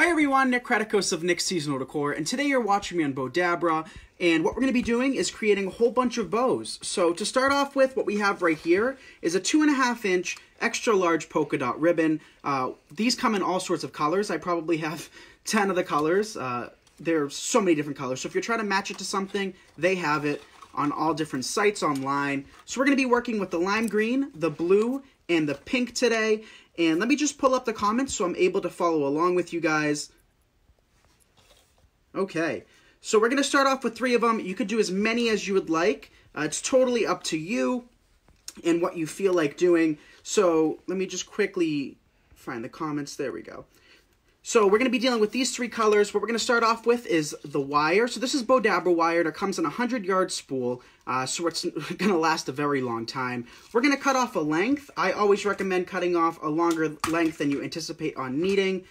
Hi everyone, Nick Kratikos of Nick's Seasonal Decor, and today you're watching me on Bowdabra, and what we're going to be doing is creating a whole bunch of bows. So to start off with, what we have right here is a two and a half inch extra large polka dot ribbon. Uh, these come in all sorts of colors. I probably have 10 of the colors. Uh, there's so many different colors. So if you're trying to match it to something, they have it on all different sites online. So we're going to be working with the lime green, the blue, and the pink today. And let me just pull up the comments so I'm able to follow along with you guys. Okay, so we're going to start off with three of them. You could do as many as you would like. Uh, it's totally up to you and what you feel like doing. So let me just quickly find the comments. There we go. So we're going to be dealing with these three colors. What we're going to start off with is the wire. So this is Bowdabra wire. It comes in a 100-yard spool, uh, so it's going to last a very long time. We're going to cut off a length. I always recommend cutting off a longer length than you anticipate on needing,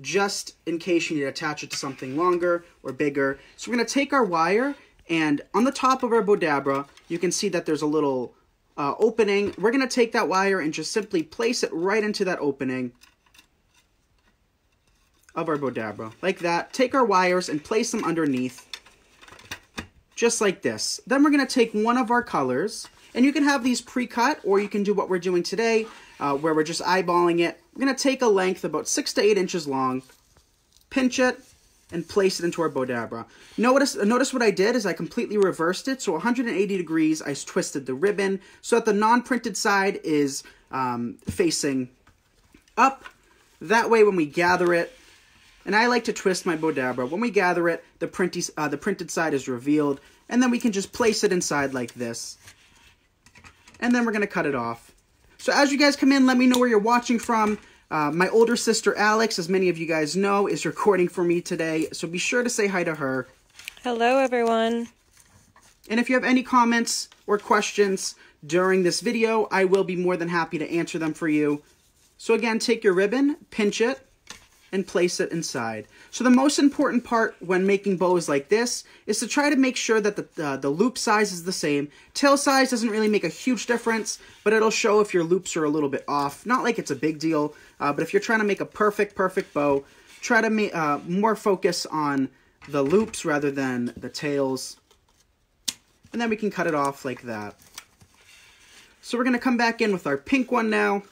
just in case you need to attach it to something longer or bigger. So we're going to take our wire, and on the top of our Bowdabra, you can see that there's a little uh, opening. We're going to take that wire and just simply place it right into that opening of our Bowdabra. Like that. Take our wires and place them underneath. Just like this. Then we're going to take one of our colors. And you can have these pre-cut, or you can do what we're doing today, uh, where we're just eyeballing it. We're going to take a length about 6 to 8 inches long, pinch it, and place it into our Bowdabra. Notice, notice what I did is I completely reversed it. So 180 degrees, I twisted the ribbon so that the non-printed side is um, facing up. That way when we gather it, and I like to twist my Bowdabra. When we gather it, the, printy, uh, the printed side is revealed, and then we can just place it inside like this. And then we're going to cut it off. So as you guys come in, let me know where you're watching from. Uh, my older sister, Alex, as many of you guys know, is recording for me today, so be sure to say hi to her. Hello, everyone. And if you have any comments or questions during this video, I will be more than happy to answer them for you. So again, take your ribbon, pinch it, and place it inside. So the most important part when making bows like this is to try to make sure that the, uh, the loop size is the same. Tail size doesn't really make a huge difference, but it'll show if your loops are a little bit off. Not like it's a big deal, uh, but if you're trying to make a perfect, perfect bow, try to make uh, more focus on the loops rather than the tails. And then we can cut it off like that. So we're going to come back in with our pink one now.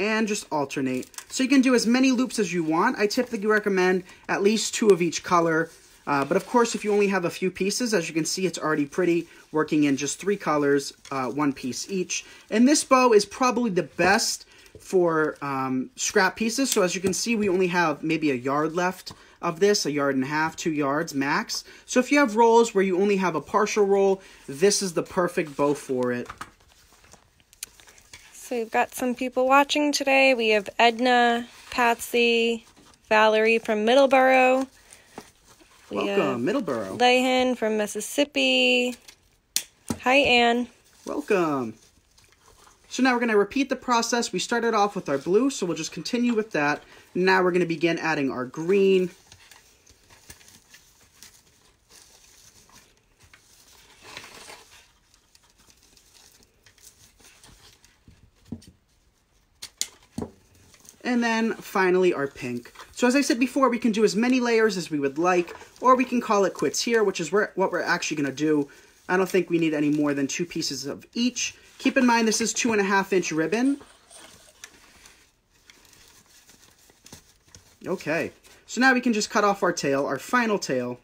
And just alternate. So you can do as many loops as you want. I typically recommend at least two of each color. Uh, but of course, if you only have a few pieces, as you can see, it's already pretty, working in just three colors, uh, one piece each. And this bow is probably the best for um, scrap pieces. So as you can see, we only have maybe a yard left of this, a yard and a half, two yards max. So if you have rolls where you only have a partial roll, this is the perfect bow for it. So we've got some people watching today. We have Edna, Patsy, Valerie from Middleborough. We Welcome, Middleborough. Lehan from Mississippi. Hi, Anne. Welcome. So now we're going to repeat the process. We started off with our blue, so we'll just continue with that. Now we're going to begin adding our green. And then finally our pink. So as I said before, we can do as many layers as we would like, or we can call it quits here, which is what we're actually going to do. I don't think we need any more than two pieces of each. Keep in mind this is two and a half inch ribbon. Okay, so now we can just cut off our tail, our final tail.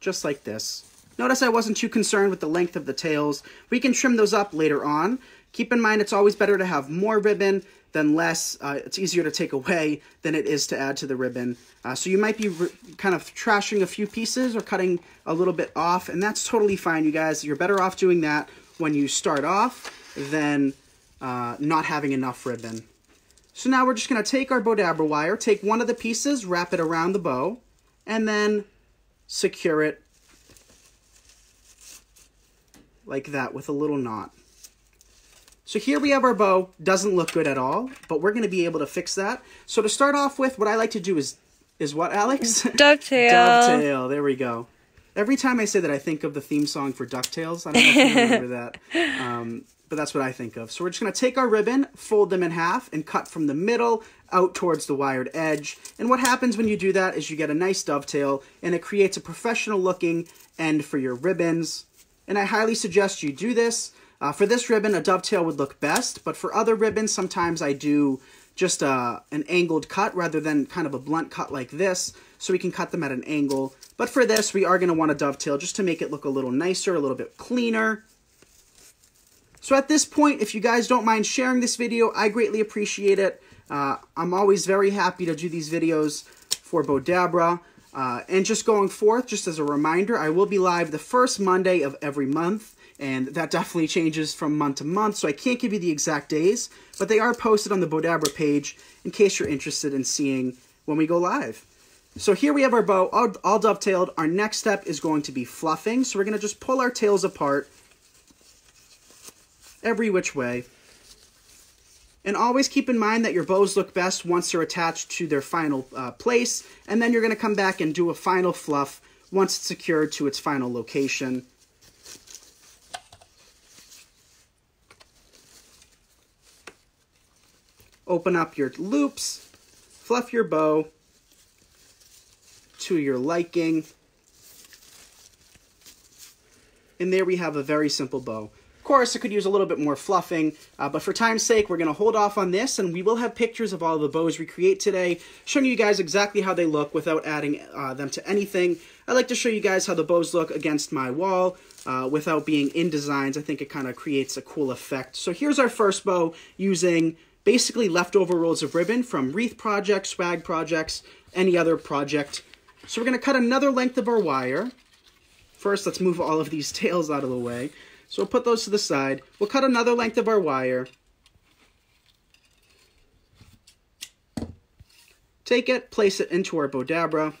Just like this. Notice I wasn't too concerned with the length of the tails. We can trim those up later on. Keep in mind, it's always better to have more ribbon than less. Uh, it's easier to take away than it is to add to the ribbon. Uh, so you might be kind of trashing a few pieces or cutting a little bit off, and that's totally fine, you guys. You're better off doing that when you start off than uh, not having enough ribbon. So now we're just going to take our Bowdabra wire, take one of the pieces, wrap it around the bow, and then secure it like that with a little knot. So here we have our bow. Doesn't look good at all, but we're going to be able to fix that. So to start off with, what I like to do is, is what, Alex? Dovetail. Dovetail. There we go. Every time I say that, I think of the theme song for DuckTales. I don't know if you remember that. Um, but that's what I think of. So we're just going to take our ribbon, fold them in half, and cut from the middle out towards the wired edge. And what happens when you do that is you get a nice dovetail, and it creates a professional looking end for your ribbons. And I highly suggest you do this. Uh, for this ribbon, a dovetail would look best, but for other ribbons, sometimes I do just uh, an angled cut rather than kind of a blunt cut like this, so we can cut them at an angle. But for this, we are going to want a dovetail just to make it look a little nicer, a little bit cleaner. So at this point, if you guys don't mind sharing this video, I greatly appreciate it. Uh, I'm always very happy to do these videos for Bowdabra. Uh, and just going forth, just as a reminder, I will be live the first Monday of every month and that definitely changes from month to month, so I can't give you the exact days, but they are posted on the Bowdabra page in case you're interested in seeing when we go live. So here we have our bow all, all dovetailed. Our next step is going to be fluffing, so we're going to just pull our tails apart every which way. And always keep in mind that your bows look best once they're attached to their final uh, place, and then you're going to come back and do a final fluff once it's secured to its final location. open up your loops, fluff your bow to your liking. And there we have a very simple bow. Of course, it could use a little bit more fluffing, uh, but for time's sake, we're going to hold off on this, and we will have pictures of all the bows we create today, showing you guys exactly how they look without adding uh, them to anything. I like to show you guys how the bows look against my wall uh, without being in designs. I think it kind of creates a cool effect. So here's our first bow using basically leftover rolls of ribbon from wreath projects, swag projects, any other project. So we're going to cut another length of our wire. First, let's move all of these tails out of the way. So we'll put those to the side. We'll cut another length of our wire. Take it, place it into our Bowdabra,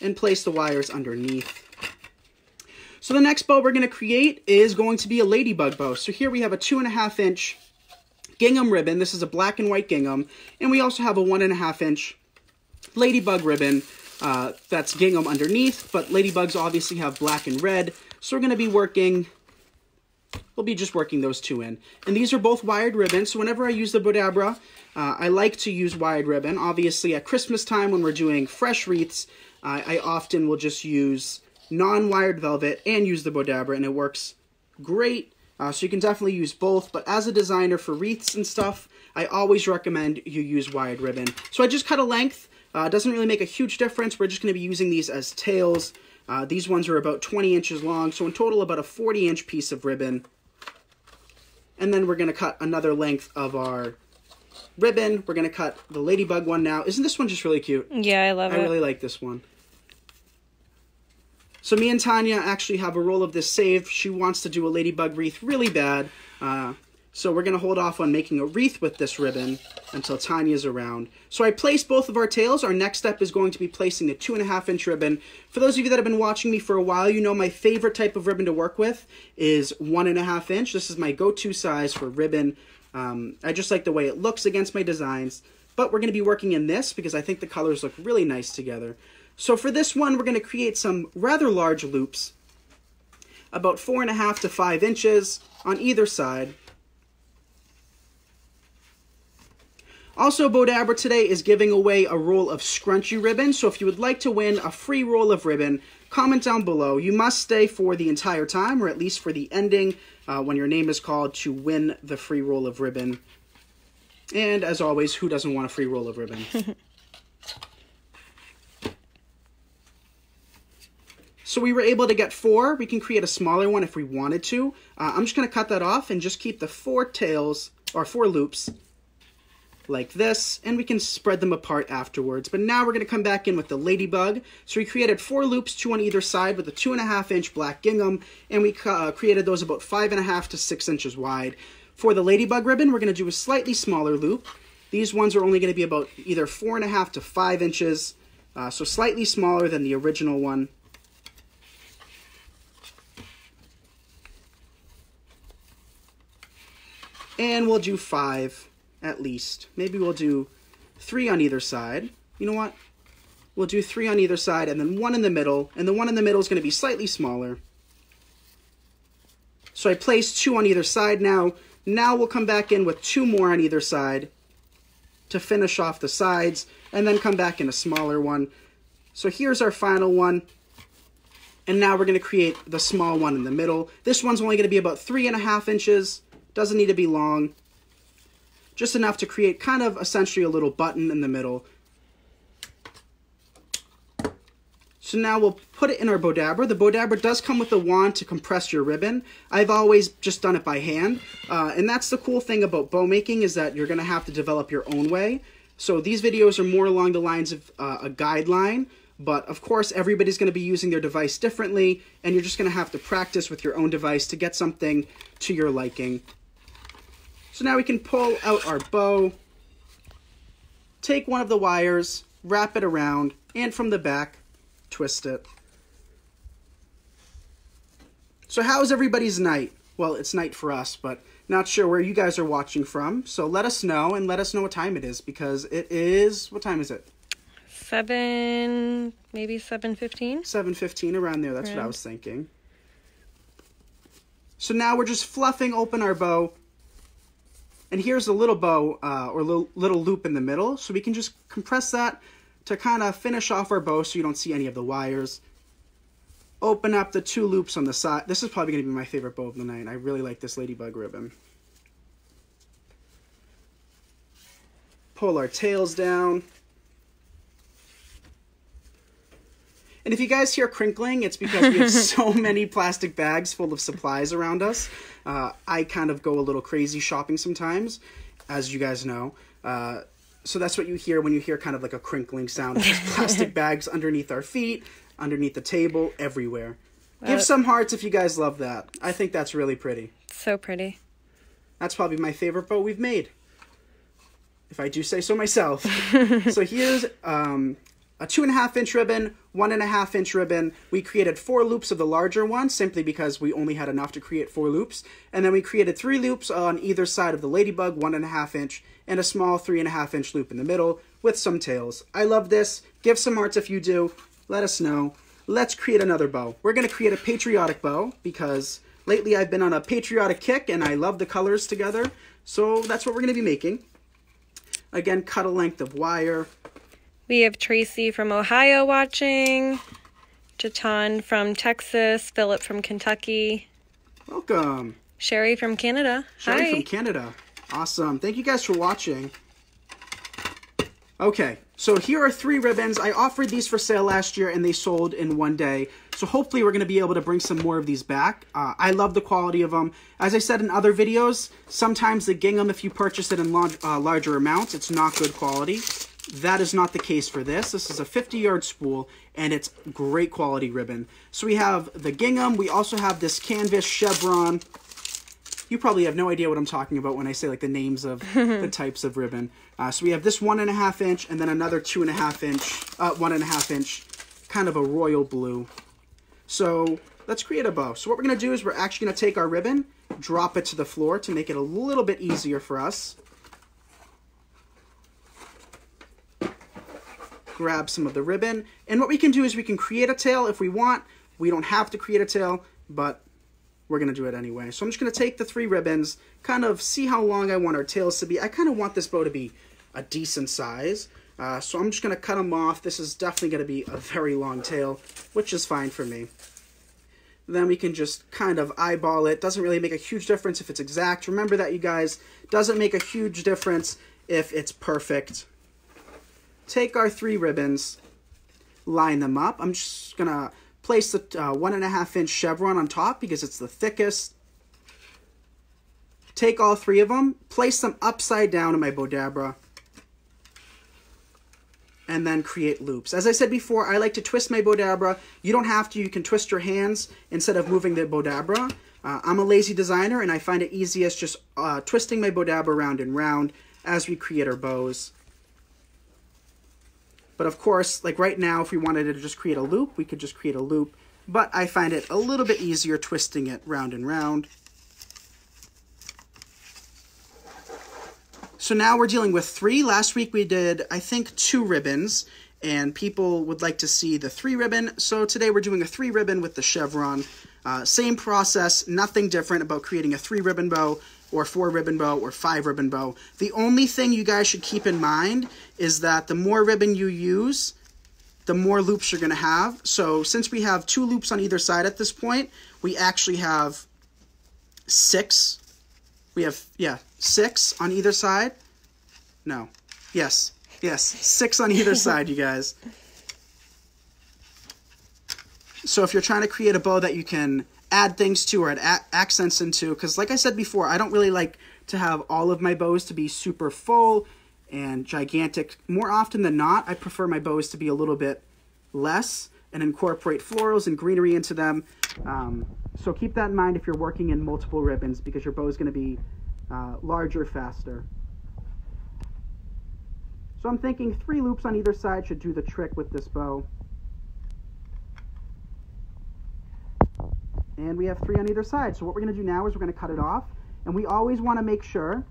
and place the wires underneath. So the next bow we're going to create is going to be a ladybug bow. So here we have a two and a half inch gingham ribbon. This is a black and white gingham. And we also have a one and a half inch ladybug ribbon uh, that's gingham underneath, but ladybugs obviously have black and red. So we're going to be working, we'll be just working those two in. And these are both wired ribbons, so whenever I use the Bowdabra, uh, I like to use wired ribbon. Obviously at Christmas time when we're doing fresh wreaths, uh, I often will just use non-wired velvet and use the Bowdabra, and it works great uh, so you can definitely use both, but as a designer for wreaths and stuff, I always recommend you use wired ribbon. So I just cut a length. Uh, doesn't really make a huge difference. We're just going to be using these as tails. Uh, these ones are about 20 inches long, so in total about a 40 inch piece of ribbon. And then we're going to cut another length of our ribbon. We're going to cut the ladybug one now. Isn't this one just really cute? Yeah, I love I it. I really like this one. So me and Tanya actually have a roll of this saved. She wants to do a ladybug wreath really bad. Uh, so we're going to hold off on making a wreath with this ribbon until Tanya's around. So I placed both of our tails. Our next step is going to be placing the two and a half inch ribbon. For those of you that have been watching me for a while, you know my favorite type of ribbon to work with is one and a half inch. This is my go-to size for ribbon. Um, I just like the way it looks against my designs. But we're going to be working in this because I think the colors look really nice together. So for this one, we're going to create some rather large loops, about four and a half to five inches on either side. Also, Bowdabra today is giving away a roll of scrunchy ribbon, so if you would like to win a free roll of ribbon, comment down below. You must stay for the entire time, or at least for the ending, uh, when your name is called, to win the free roll of ribbon. And as always, who doesn't want a free roll of ribbon? So we were able to get four. We can create a smaller one if we wanted to. Uh, I'm just going to cut that off and just keep the four tails, or four loops, like this, and we can spread them apart afterwards. But now we're going to come back in with the ladybug. So we created four loops, two on either side with a two and a half inch black gingham, and we uh, created those about five and a half to six inches wide. For the ladybug ribbon, we're going to do a slightly smaller loop. These ones are only going to be about either four and a half to five inches, uh, so slightly smaller than the original one. And we'll do five at least. Maybe we'll do three on either side. You know what? We'll do three on either side and then one in the middle. And the one in the middle is going to be slightly smaller. So I placed two on either side now. Now we'll come back in with two more on either side to finish off the sides and then come back in a smaller one. So here's our final one. And now we're going to create the small one in the middle. This one's only going to be about three and a half inches. Doesn't need to be long. Just enough to create kind of essentially a little button in the middle. So now we'll put it in our Bowdabra. The Bowdabra does come with a wand to compress your ribbon. I've always just done it by hand. Uh, and that's the cool thing about bow making is that you're going to have to develop your own way. So these videos are more along the lines of uh, a guideline but of course, everybody's going to be using their device differently, and you're just going to have to practice with your own device to get something to your liking. So now we can pull out our bow, take one of the wires, wrap it around, and from the back, twist it. So how's everybody's night? Well, it's night for us, but not sure where you guys are watching from. So let us know, and let us know what time it is, because it is... What time is it? seven, maybe seven fifteen. Seven fifteen, around there. That's what I was thinking. So now we're just fluffing open our bow. And here's a little bow, uh, or little, little loop in the middle. So we can just compress that to kind of finish off our bow so you don't see any of the wires. Open up the two loops on the side. This is probably going to be my favorite bow of the night. I really like this Ladybug ribbon. Pull our tails down. And if you guys hear crinkling, it's because we have so many plastic bags full of supplies around us. Uh, I kind of go a little crazy shopping sometimes, as you guys know. Uh, so that's what you hear when you hear kind of like a crinkling sound. Plastic bags underneath our feet, underneath the table, everywhere. Give some hearts if you guys love that. I think that's really pretty. So pretty. That's probably my favorite bow we've made. If I do say so myself. so here's um, a two and a half inch ribbon, one and a half inch ribbon. We created four loops of the larger one simply because we only had enough to create four loops. And then we created three loops on either side of the ladybug, one and a half inch, and a small three and a half inch loop in the middle with some tails. I love this. Give some hearts if you do. Let us know. Let's create another bow. We're going to create a patriotic bow because lately I've been on a patriotic kick and I love the colors together. So that's what we're going to be making. Again, cut a length of wire. We have Tracy from Ohio watching, Jatan from Texas, Philip from Kentucky. Welcome. Sherry from Canada. Sherry Hi. from Canada. Awesome. Thank you guys for watching. Okay, so here are three ribbons. I offered these for sale last year and they sold in one day. So hopefully we're going to be able to bring some more of these back. Uh, I love the quality of them. As I said in other videos, sometimes the gingham, if you purchase it in large, uh, larger amounts, it's not good quality. That is not the case for this. This is a 50 yard spool and it's great quality ribbon. So we have the gingham. We also have this canvas chevron. You probably have no idea what I'm talking about when I say like the names of the types of ribbon. Uh, so we have this one and a half inch and then another two and a half inch, uh, one and a half inch, kind of a royal blue. So let's create a bow. So what we're going to do is we're actually going to take our ribbon, drop it to the floor to make it a little bit easier for us. Grab some of the ribbon. And what we can do is we can create a tail if we want. We don't have to create a tail, but we're going to do it anyway. So I'm just going to take the three ribbons, kind of see how long I want our tails to be. I kind of want this bow to be a decent size. Uh, so I'm just going to cut them off. This is definitely going to be a very long tail, which is fine for me. Then we can just kind of eyeball it. Doesn't really make a huge difference if it's exact. Remember that, you guys. Doesn't make a huge difference if it's perfect take our three ribbons, line them up. I'm just going to place the uh, one and a half inch chevron on top because it's the thickest. Take all three of them, place them upside down in my Bowdabra, and then create loops. As I said before, I like to twist my Bowdabra. You don't have to, you can twist your hands instead of moving the Bowdabra. Uh, I'm a lazy designer and I find it easiest just uh, twisting my Bowdabra round and round as we create our bows. But of course, like right now, if we wanted to just create a loop, we could just create a loop. But I find it a little bit easier twisting it round and round. So now we're dealing with three. Last week we did, I think, two ribbons. And people would like to see the three ribbon. So today we're doing a three ribbon with the chevron. Uh, same process, nothing different about creating a three ribbon bow or four ribbon bow or five ribbon bow. The only thing you guys should keep in mind is that the more ribbon you use, the more loops you're going to have. So since we have two loops on either side at this point, we actually have six. We have, yeah, six on either side. No. Yes. Yes. Six on either side, you guys. So if you're trying to create a bow that you can add things to or add accents into, because like I said before, I don't really like to have all of my bows to be super full and gigantic. More often than not, I prefer my bows to be a little bit less and incorporate florals and greenery into them. Um, so keep that in mind if you're working in multiple ribbons because your bow is going to be uh, larger faster. So I'm thinking three loops on either side should do the trick with this bow. And we have three on either side. So what we're going to do now is we're going to cut it off. And we always want to make sure,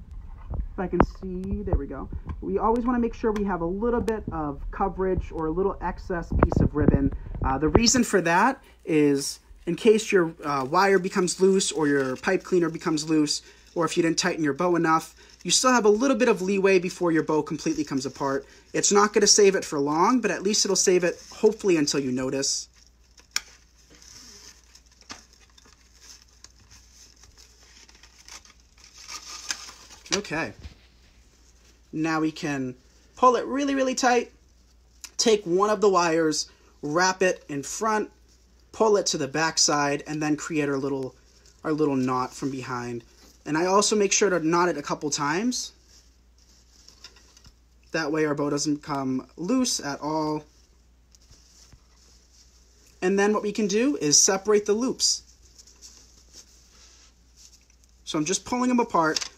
if I can see, there we go. We always want to make sure we have a little bit of coverage or a little excess piece of ribbon. Uh, the reason for that is in case your uh, wire becomes loose or your pipe cleaner becomes loose, or if you didn't tighten your bow enough, you still have a little bit of leeway before your bow completely comes apart. It's not going to save it for long, but at least it'll save it hopefully until you notice. Okay. Now we can pull it really, really tight, take one of the wires, wrap it in front, pull it to the back side, and then create our little, our little knot from behind. And I also make sure to knot it a couple times. That way our bow doesn't come loose at all. And then what we can do is separate the loops. So I'm just pulling them apart.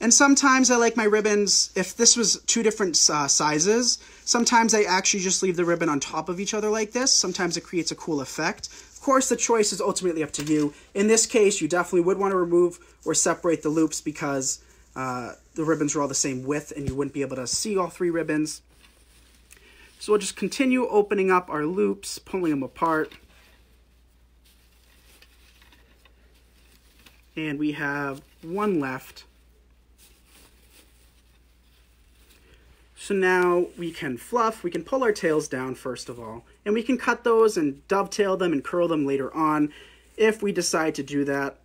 And sometimes I like my ribbons, if this was two different uh, sizes, sometimes I actually just leave the ribbon on top of each other like this. Sometimes it creates a cool effect. Of course, the choice is ultimately up to you. In this case, you definitely would want to remove or separate the loops because uh, the ribbons are all the same width and you wouldn't be able to see all three ribbons. So we'll just continue opening up our loops, pulling them apart. And we have one left. So now we can fluff, we can pull our tails down first of all, and we can cut those and dovetail them and curl them later on if we decide to do that.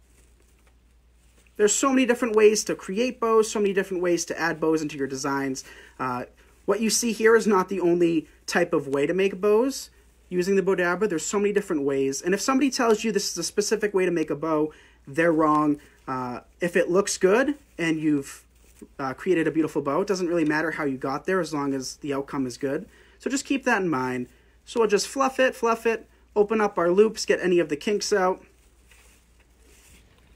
There's so many different ways to create bows, so many different ways to add bows into your designs. Uh, what you see here is not the only type of way to make bows using the Bowdabra. There's so many different ways, and if somebody tells you this is a specific way to make a bow, they're wrong. Uh, if it looks good and you've uh, created a beautiful bow. It doesn't really matter how you got there as long as the outcome is good. So just keep that in mind. So we'll just fluff it, fluff it, open up our loops, get any of the kinks out.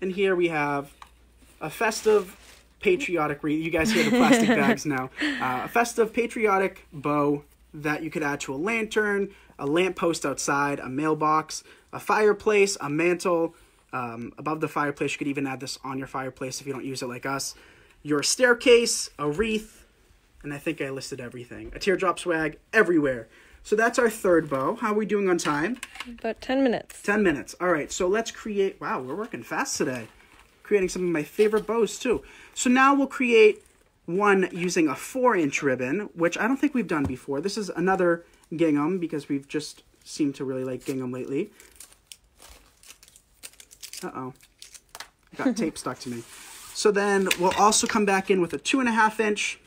And here we have a festive, patriotic, you guys hear the plastic bags now, uh, a festive, patriotic bow that you could add to a lantern, a lamppost outside, a mailbox, a fireplace, a mantle. Um, above the fireplace, you could even add this on your fireplace if you don't use it like us your staircase, a wreath, and I think I listed everything. A teardrop swag everywhere. So that's our third bow. How are we doing on time? About 10 minutes. 10 minutes. All right, so let's create. Wow, we're working fast today. Creating some of my favorite bows too. So now we'll create one using a four inch ribbon, which I don't think we've done before. This is another gingham because we've just seemed to really like gingham lately. Uh-oh. Got tape stuck to me. So then we'll also come back in with a two and a half inch.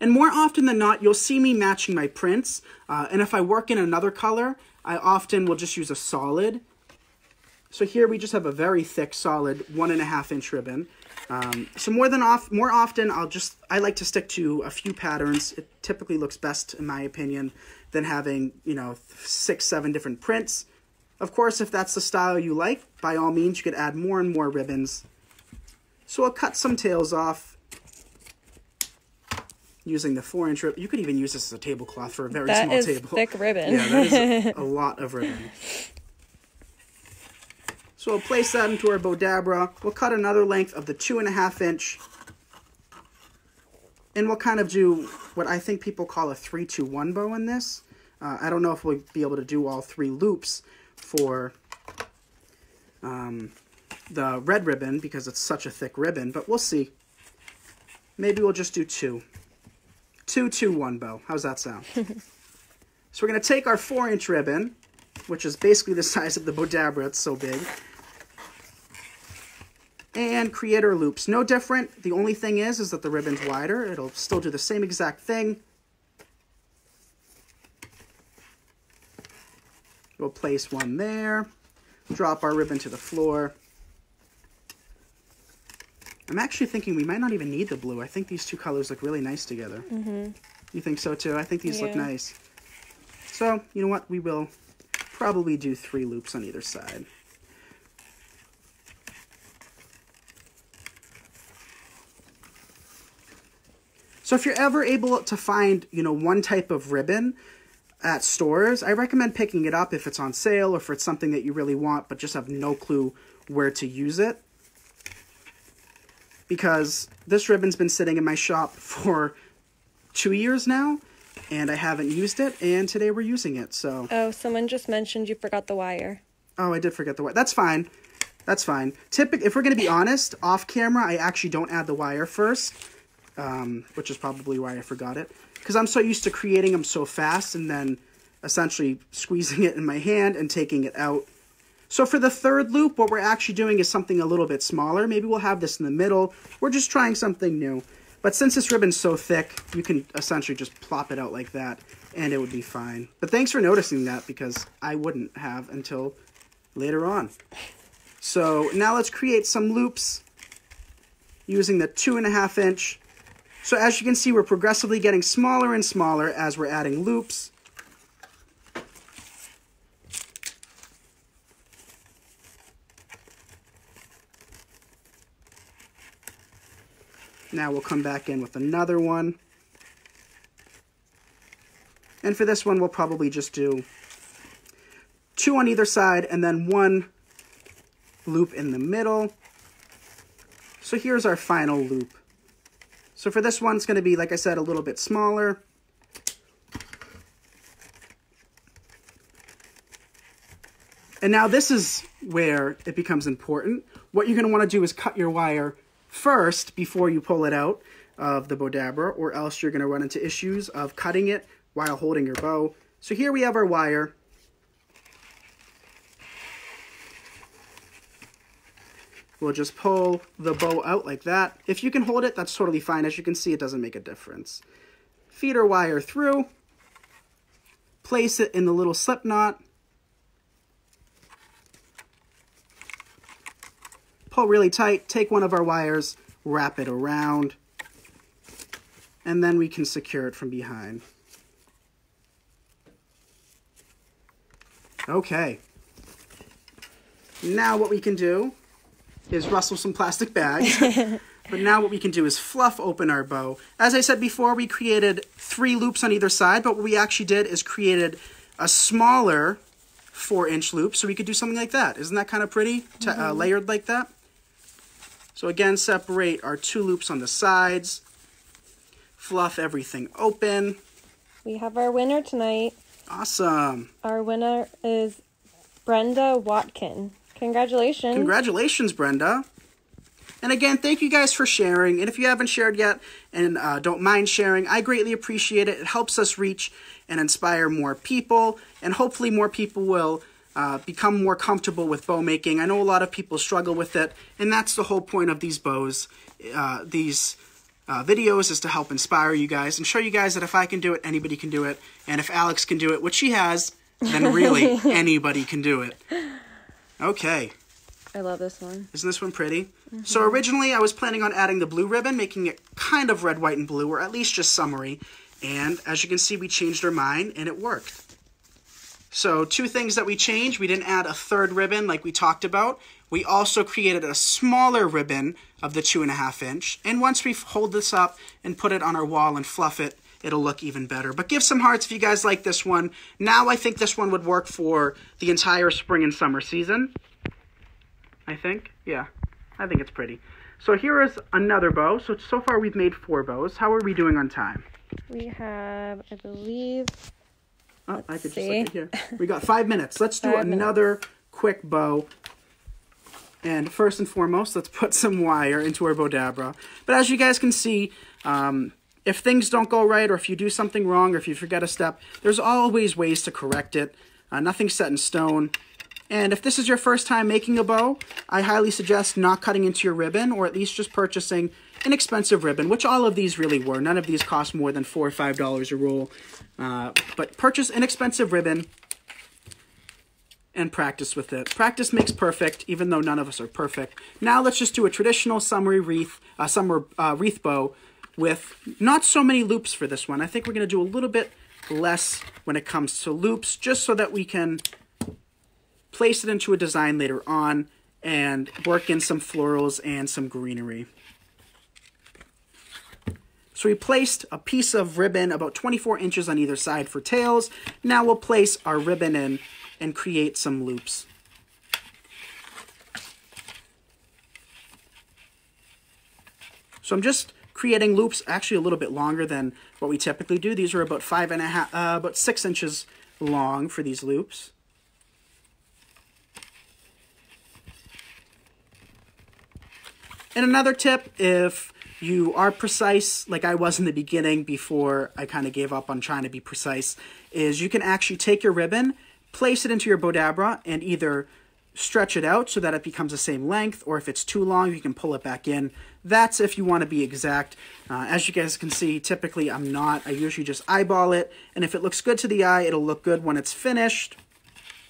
And more often than not, you'll see me matching my prints. Uh, and if I work in another color, I often will just use a solid. So here we just have a very thick, solid one and a half inch ribbon. Um, so more than off, more often, I'll just I like to stick to a few patterns. It typically looks best, in my opinion, than having you know six, seven different prints. Of course, if that's the style you like, by all means, you could add more and more ribbons. So I'll cut some tails off using the four inch ribbon. You could even use this as a tablecloth for a very that small is table. thick ribbon. Yeah, that is a, a lot of ribbon. So we'll place that into our Bowdabra. We'll cut another length of the two and a half inch. And we'll kind of do what I think people call a three to one bow in this. Uh, I don't know if we'll be able to do all three loops for um, the red ribbon because it's such a thick ribbon, but we'll see. Maybe we'll just do two. Two, two, one bow. How's that sound? so we're going to take our four inch ribbon, which is basically the size of the Bowdabra, it's so big, and create our loops. No different. The only thing is, is that the ribbon's wider. It'll still do the same exact thing. We'll place one there, drop our ribbon to the floor. I'm actually thinking we might not even need the blue. I think these two colors look really nice together. Mm-hmm. You think so too? I think these look nice. So, you know what? We will probably do three loops on either side. So if you're ever able to find, you know, one type of ribbon at stores, I recommend picking it up if it's on sale or if it's something that you really want but just have no clue where to use it. Because this ribbon's been sitting in my shop for two years now and I haven't used it and today we're using it. So, Oh, someone just mentioned you forgot the wire. oh, I did forget the wire. That's fine. That's fine. Typic if we're going to be honest, off camera, I actually don't add the wire first, um, which is probably why I forgot it. Because I'm so used to creating them so fast and then essentially squeezing it in my hand and taking it out. So for the third loop, what we're actually doing is something a little bit smaller. Maybe we'll have this in the middle. We're just trying something new. But since this ribbon's so thick, you can essentially just plop it out like that, and it would be fine. But thanks for noticing that, because I wouldn't have until later on. So now let's create some loops using the two and a half inch. So as you can see, we're progressively getting smaller and smaller as we're adding loops. Now we'll come back in with another one. And for this one, we'll probably just do two on either side and then one loop in the middle. So here's our final loop. So for this one, it's going to be, like I said, a little bit smaller. And now this is where it becomes important. What you're going to want to do is cut your wire first before you pull it out of the Bowdabra, or else you're going to run into issues of cutting it while holding your bow. So here we have our wire. We'll just pull the bow out like that. If you can hold it, that's totally fine. As you can see, it doesn't make a difference. Feed our wire through. Place it in the little slip knot. Pull really tight. Take one of our wires, wrap it around. And then we can secure it from behind. Okay. Now what we can do is rustle some plastic bags. but now what we can do is fluff open our bow. As I said before, we created three loops on either side, but what we actually did is created a smaller four inch loop so we could do something like that. Isn't that kind of pretty? T- uh, layered like that? So again, separate our two loops on the sides. Fluff everything open. We have our winner tonight. Awesome. Our winner is Brenda Watkin. Congratulations. Congratulations, Brenda. And again, thank you guys for sharing. And if you haven't shared yet and uh, don't mind sharing, I greatly appreciate it. It helps us reach and inspire more people, and hopefully, more people will uh, become more comfortable with bow making. I know a lot of people struggle with it, and that's the whole point of these bows, uh, these uh, videos, is to help inspire you guys and show you guys that if I can do it, anybody can do it. And if Alex can do it, which she has, then really anybody can do it. Okay. I love this one. Isn't this one pretty? So originally I was planning on adding the blue ribbon, making it kind of red, white, and blue, or at least just summery. And as you can see, we changed our mind and it worked. So two things that we changed. We didn't add a third ribbon like we talked about. We also created a smaller ribbon of the two and a half inch. And once we hold this up and put it on our wall and fluff it, it'll look even better. But give some hearts if you guys like this one. Now I think this one would work for the entire spring and summer season. I think. Yeah, I think it's pretty. So here is another bow. So so far we've made four bows. How are we doing on time? We have, I believe, Oh, I could just see. look at here. We got five minutes. Let's do Five minutes. another quick bow. And first and foremost, let's put some wire into our Bowdabra. But as you guys can see, um, if things don't go right, or if you do something wrong, or if you forget a step, there's always ways to correct it. Uh, nothing's set in stone. And if this is your first time making a bow, I highly suggest not cutting into your ribbon, or at least just purchasing an expensive ribbon, which all of these really were. None of these cost more than 4 or $5 a roll. Uh, but purchase inexpensive ribbon, and practice with it. Practice makes perfect, even though none of us are perfect. Now let's just do a traditional summer wreath, uh, summer uh, wreath bow with not so many loops for this one. I think we're going to do a little bit less when it comes to loops, just so that we can place it into a design later on and work in some florals and some greenery. So we placed a piece of ribbon about 24 inches on either side for tails. Now we'll place our ribbon in and create some loops. So I'm just creating loops actually a little bit longer than what we typically do. These are about five and a half, uh, about six inches long for these loops. And another tip, if you are precise, like I was in the beginning before I kind of gave up on trying to be precise, is you can actually take your ribbon place it into your Bowdabra, and either stretch it out so that it becomes the same length, or if it's too long, you can pull it back in. That's if you want to be exact. Uh, as you guys can see, typically I'm not. I usually just eyeball it, and if it looks good to the eye, it'll look good when it's finished,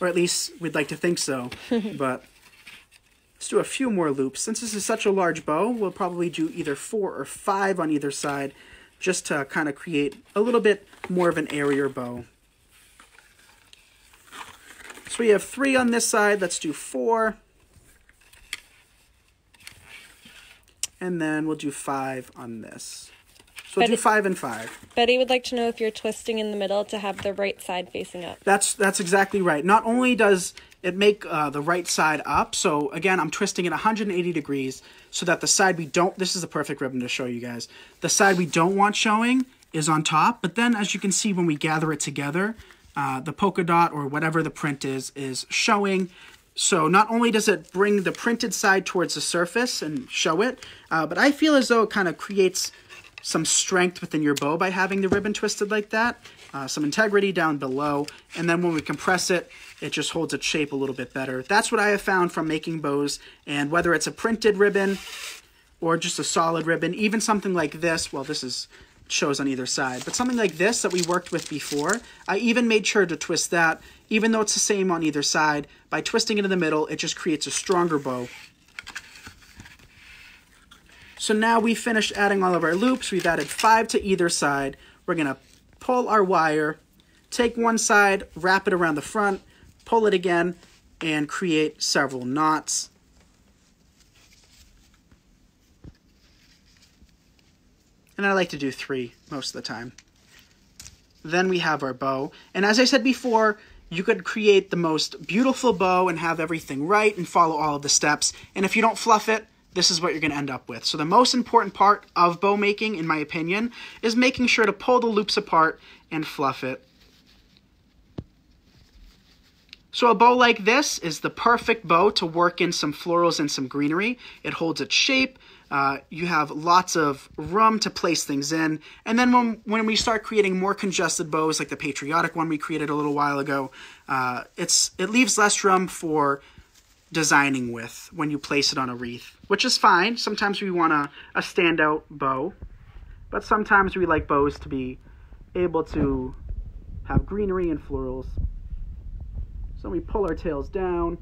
or at least we'd like to think so. but let's do a few more loops. Since this is such a large bow, we'll probably do either four or five on either side, just to kind of create a little bit more of an airier bow. So we have three on this side. Let's do four. And then we'll do five on this. So we'll do five and five. Betty would like to know if you're twisting in the middle to have the right side facing up. That's that's exactly right. Not only does it make uh, the right side up, so again, I'm twisting it 180 degrees so that the side we don't, this is the perfect ribbon to show you guys. The side we don't want showing is on top, but then as you can see when we gather it together, uh, the polka dot or whatever the print is is showing. So not only does it bring the printed side towards the surface and show it, uh, but I feel as though it kind of creates some strength within your bow by having the ribbon twisted like that. Uh, some integrity down below, and then when we compress it, it just holds its shape a little bit better. That's what I have found from making bows, and whether it's a printed ribbon or just a solid ribbon, even something like this, well, this is shows on either side. But something like this that we worked with before, I even made sure to twist that, even though it's the same on either side. By twisting it in the middle, it just creates a stronger bow. So now we finished adding all of our loops. We've added five to either side. We're going to pull our wire, take one side, wrap it around the front, pull it again, and create several knots. and I like to do three most of the time. Then we have our bow, and as I said before, you could create the most beautiful bow and have everything right and follow all of the steps, and if you don't fluff it, this is what you're going to end up with. So the most important part of bow making, in my opinion, is making sure to pull the loops apart and fluff it. So a bow like this is the perfect bow to work in some florals and some greenery. It holds its shape, uh, you have lots of room to place things in. And then when, when we start creating more congested bows, like the patriotic one we created a little while ago, uh, it's it leaves less room for designing with when you place it on a wreath, which is fine. Sometimes we want a, a standout bow, but sometimes we like bows to be able to have greenery and florals. So we pull our tails down,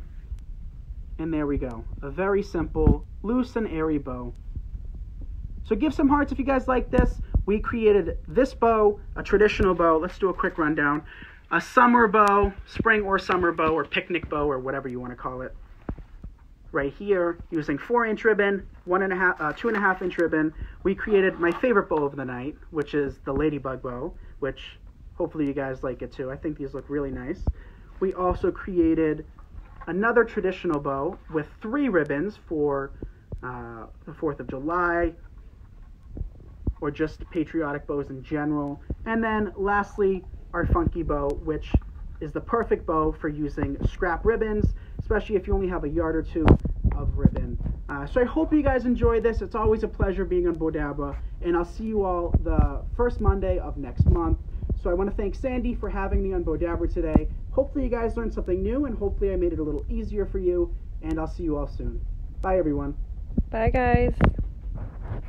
and there we go. A very simple, loose and airy bow. So give some hearts if you guys like this. We created this bow, a traditional bow. Let's do a quick rundown. A summer bow, spring or summer bow, or picnic bow, or whatever you want to call it. Right here, using four inch ribbon, one and a half, uh, two and a half inch ribbon, we created my favorite bow of the night, which is the ladybug bow, which hopefully you guys like it too. I think these look really nice. We also created another traditional bow with three ribbons for uh, the 4th of July or just patriotic bows in general. And then lastly, our funky bow, which is the perfect bow for using scrap ribbons, especially if you only have a yard or two of ribbon. Uh, so I hope you guys enjoy this. It's always a pleasure being on Bowdabra, and I'll see you all the first Monday of next month. So I want to thank Sandy for having me on Bowdabra today. Hopefully you guys learned something new, and hopefully I made it a little easier for you. And I'll see you all soon. Bye, everyone. Bye, guys.